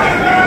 Yeah.